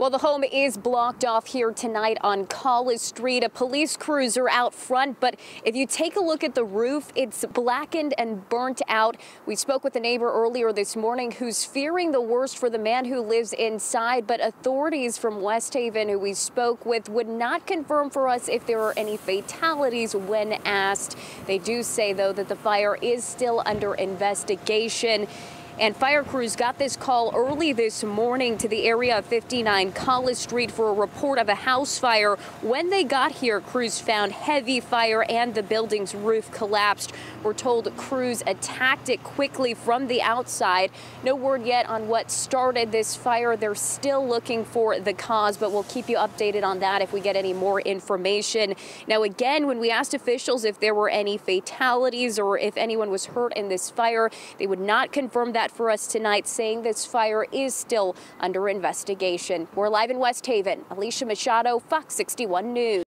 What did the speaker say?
Well, the home is blocked off here tonight on Collis Street. A police cruiser out front, but if you take a look at the roof, it's blackened and burnt out. We spoke with a neighbor earlier this morning who's fearing the worst for the man who lives inside, but authorities from West Haven who we spoke with would not confirm for us if there are any fatalities when asked. They do say, though, that the fire is still under investigation. And fire crews got this call early this morning to the area of 59 Collis Street for a report of a house fire. When they got here, crews found heavy fire and the building's roof collapsed. We're told crews attacked it quickly from the outside. No word yet on what started this fire. They're still looking for the cause, but we'll keep you updated on that if we get any more information. Now, again, when we asked officials if there were any fatalities or if anyone was hurt in this fire, they would not confirm for us tonight, saying this fire is still under investigation. We're live in West Haven. Alicia Machado, Fox 61 News.